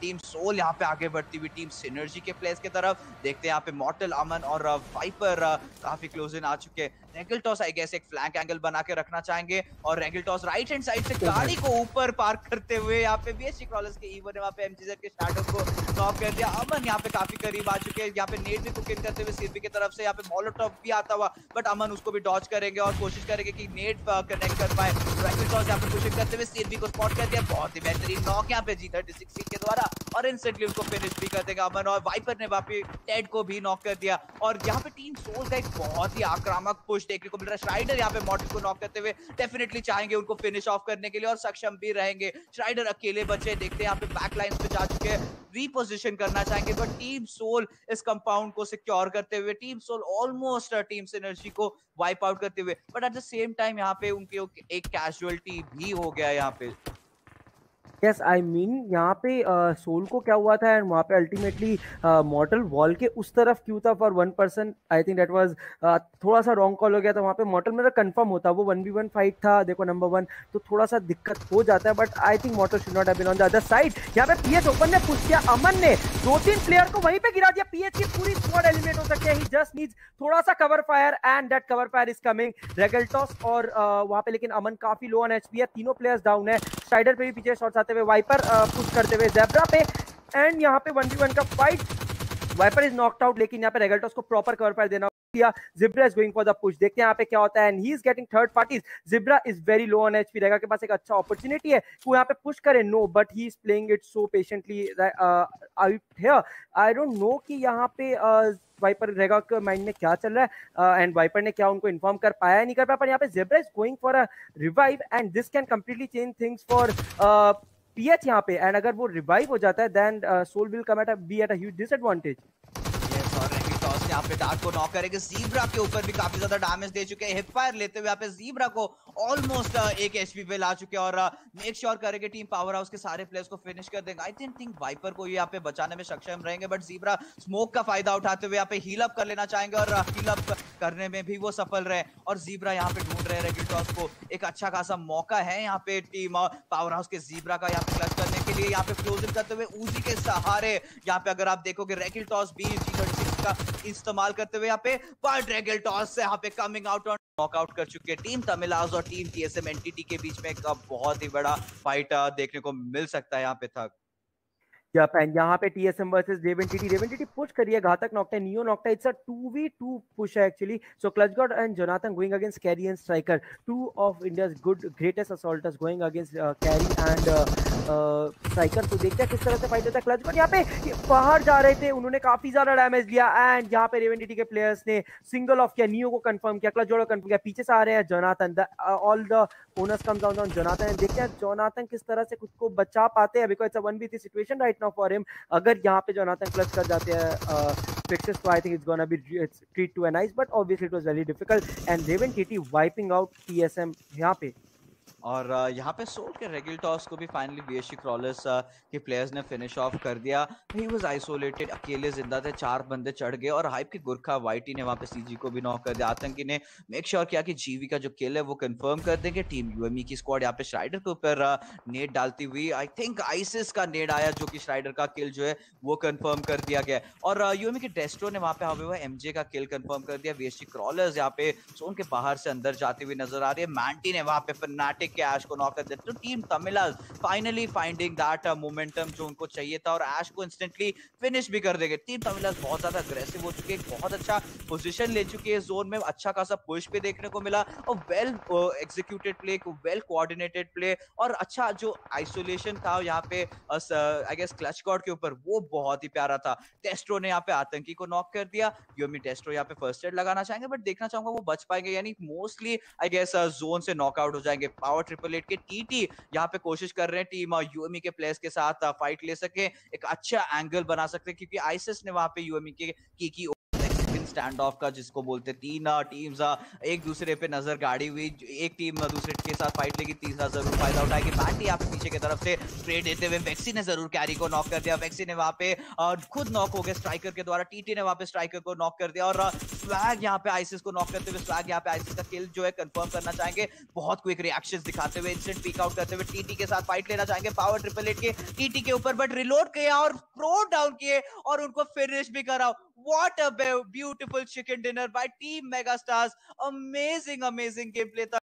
Team soul यहाँ पे आगे बढ़ती हुई, टीम सिनर्जी के प्लेस की तरफ़। देखते हैं यहाँ पे मॉटल अमन और वाइपर काफ़ी क्लोज इन आ चुके रेगल टॉस आई गेस एक फ्लैंक एंगल बना के रखना चाहेंगे। और Regal Toss right hand side से गाड़ी को ऊपर पार्क करते हुए यहाँ पे बीएससी क्रॉलर्स के ईवन ने वहाँ पे एमजीजेड के शैडो को नॉक कर दिया। अमन यहाँ पे काफ़ी करीब आ चुके हैं। यहाँ पे नेट भी कुकिंग करते हुए सीरपी की तरफ़ से यहाँ पे मोलोटॉप भी आता हुआ। बट अमन उसको भी डॉच करेंगे और कोशिश करेंगे कि नेट कनेक्ट कर पाए। रेगल टॉस यहाँ पे कोशिश करते हुए सीरपी को स्पॉट कर दिया। बहुत ही बेहतरीन नॉक यहाँ पे जी थर्टी सिक्स के द्वारा। और इंस्टेंटली उसको फिनिश भी कर देगा अमन। और वाइपर ने वहाँ पे टेड को भी नॉक कर दिया। और यहाँ पे टीम सोल का एक बहुत ही आक्रामक पुश देखने को मिल रहा है। श्राइडर यहाँ पे मॉडल को नॉक करते हुए डेफिनेटली चाहेंगे उनको फिनिश ऑफ़ करने के लिए और सक्षम भी रहेंगे। श्राइडर अकेले बचे, देखते हैं यहाँ पे बैक लाइन पे जा चुके हैं। रीपोजिशन करना चाहेंगे बट टीम सोल इस कंपाउंड को सिक्योर करते हुए team Soul almost team Synergy को वाइप आउट करते हुए but at the same time यहाँ पे उनके एक कैजुअलिटी भी हो गया यहाँ पे। यस आई मीन यहाँ पे सोल uh, को क्या हुआ था एंड वहाँ पे अल्टीमेटली मॉडल वॉल के उस तरफ़ क्यों था for one person I think that was थोड़ा सा रॉन्ग कॉल हो गया था वहाँ पे। मॉडल मेरा कंफर्म होता वो वन बी वन फाइट था देखो नंबर वन तो थोड़ा सा दिक्कत हो जाता है but I think model should not been on the other side यहाँ पे पीएच ओपन ने पुश किया अमन ने दो तीन प्लेयर को वहीं पे गिरा दिया। पीएच की पूरी स्क्वाड एलिमिनेट हो सकती है ही जस्ट नीड्स थोड़ा सा cover fire and that cover fire is coming Regaltos और uh, वहाँ पे लेकिन अमन काफ़ी लो ऑन एचपी है तीनों प्लेयर्स डाउन है। स्ट्राइडर पे भी पीछे शॉट्स आते हुए वाइपर पुश करते हुए जेब्रा पे। एंड यहाँ पे वन बी वन का fight. Viper is knocked out, लेकिन यहाँ पे रेगल्टोस को प्रॉपर कवर फायर देना पुश। देखते हैं यहाँ पे क्या होता है। Low on HP. रेगा के पास एक अच्छा अपॉर्चुनिटी है। वो यहाँ पे पुश करे। बट ही कि यहाँ पे वाइपर रहेगा कि माइंड में क्या चल रहा है? एंड वाइपर ने क्या उनको इन्फॉर्म कर पाया नहीं कर पाया? पर यहाँ पे Zebra is going for a revive and this can completely change things for PH यहाँ पे। एंड अगर वो रिवाइव हो जाता है then Soul will come at be at a huge disadvantage यहाँ पे डार्क को नॉक करेंगे। जीब्रा के ऊपर भी काफ़ी ज़्यादा डैमेज दे चुके हैं। हिप फायर लेते हुए यहाँ पे जीब्रा को ऑलमोस्ट uh, एक एचपी पे ला चुके और मेक uh, श्योर करेंगे टीम पावर हाउस के सारे प्लेयर्स को फिनिश कर देंगे। आई थिंक थिंक वाइपर को यहाँ पे बचाने में सक्षम रहेंगे बट जीब्रा स्मोक का फ़ायदा उठाते हुए यहाँ पे हील अप कर लेना चाहेंगे और हील uh, अप करने में भी वो सफल रहे और जीब्रा यहाँ पे ढूंढ रहे हैं। टॉस को एक अच्छा खासा मौका है यहाँ पे टीम पावर हाउस के जीब्रा का यहाँ पे क्लच करने के लिए। यहाँ पे क्लोजिंग करते हुए उजी के सहारे यहाँ पे अगर आप देखोगे रेकिल टॉस भी जी का इस्तेमाल करते हुए यहाँ पे ड्रैगल टॉस से यहाँ पे कमिंग आउट ऑन नॉकआउट कर चुके हैं टीम तमिलाज और टीम टीएसएम एनटीटी के बीच में एक बहुत ही बड़ा फाइट देखने को मिल सकता है यहाँ पे तक Yep, and यहाँ पे TSM versus Deventity. Deventity push करिए Ghatak knocked Neo knocked It's a 2v2 push actually. So Clutch God and Jonathan going against Carry and Striker. Two of India's good greatest assaulters going against uh, Carry and uh, striker तो देखते हैं किस तरह से fight होता है। Clutch but यहाँ पे बाहर जा रहे थे, उन्होंने काफ़ी ज़्यादा डैमेज लिया एंड यहाँ पे रेवेंडिटी के प्लेयर्स ने सिंगल ऑफ़ किया नियो को कंफर्म किया क्लच जोड़ो कंफर्म किया, पीछे से आ रहे हैं Jonathan all the owners comes down on Jonathan देखते हैं जोनाथन किस तरह से खुद को बचा पाते हैं because it's a 1v3 situation right now for him अगर यहाँ पे जोनाथन क्लच कर जाते हैं fixes so I think it's gonna be it's treat to a nice, but obviously it was very difficult and Raven TT wiping out TSM यहाँ पे। और यहाँ पे सोल के रेगुल टॉस को भी फाइनली बीएससी क्रॉलर्स के प्लेयर्स ने फिनिश ऑफ़ कर दिया। ही वाज आइसोलेटेड अकेले ज़िंदा थे, चार बंदे चढ़ गए और हाइप के गुरखा वाइटी ने वहाँ पे सीजी को भी नॉक कर दिया। आतंकी ने मेक श्योर किया कि जीवी का जो किल है वो कंफर्म कर देंगे टीम यूएमई की स्क्वाड यहाँ पे श्राइडर के ऊपर नेट डालती हुई आई थिंक आइसिस का नेट आया जो कि श्राइडर का किल जो है वो कंफर्म कर दिया गया। और यूएमई के डेस्ट्रो ने वहाँ पे हमें एमजे का किल कंफर्म कर दिया। बीएससी क्रॉलर्स यहाँ पे सोन के बाहर से अंदर जाती हुई नज़र आ रही है। मैंटी ने वहाँ पे फनाटिक के ऐश को नॉक कर देते तो team Tamil finally finding that momentum जो उनको चाहिए था और ऐश को इंस्टेंटली फिनिश भी कर देंगे। टीम तमिल बहुत ज़्यादा अग्रेसिव हो चुके हैं, बहुत अच्छा पोजीशन ले चुके हैं जोन में अच्छा खासा पुश भी देखने को मिला और well executed play well coordinated play और अच्छा जो आइसोलेशन था यहाँ पे आई गेस क्लच कॉर्ड के ऊपर, वो बहुत ही प्यारा था। टेस्ट्रो ने यहाँ पे आतंकी को नॉक कर दिया। योमी टेस्ट्रो यहाँ पे फ़र्स्ट एड लगाना चाहेंगे बट देखना चाहूँगा वो बच पाएँगे, यानी मोस्टली आई गेस जोन से नॉकआउट हो जाएँगे। पावर ट्रिपल एट के टीटी यहाँ पे कोशिश कर रहे हैं टीम और यूएमई के प्लेयर्स के साथ फाइट ले सके एक अच्छा एंगल बना सकते क्योंकि आईसीएस ने वहाँ पे यूएमई के की, की स्टैंड ऑफ़ का, जिसको बोलते तीन टीम्स एक दूसरे पे नज़र गाड़ी हुई, एक टीम दूसरे के साथ फाइट लेगी तीसरा ज़रूर फ़ायदा उठाएगी बैटी आप पीछे की तरफ़ से स्प्रे देते हुए वैक्सी ने ज़रूर कैरी को नॉक कर दिया। वैक्सी ने वहाँ पे खुद नॉक हो गया स्ट्राइकर के द्वारा। टीटी ने वहाँ पे स्ट्राइकर को नॉक कर दिया और स्वैग यहाँ पे आइसिस को नॉक करते हुए स्वैग यहाँ पे आइसिस का किल जो है कंफर्म करना चाहेंगे। बहुत क्विक रिएक्शंस दिखाते हुए इंस्टेंट पीक आउट करते हुए टीटी के साथ फाइट लेना चाहेंगे पावर ट्रिपल एट के। टीटी के ऊपर बट रिलोड किया और प्रो डाउन किए और उनको फिनिश भी करा What a beautiful chicken dinner by Team Megastars. Amazing, amazing gameplay.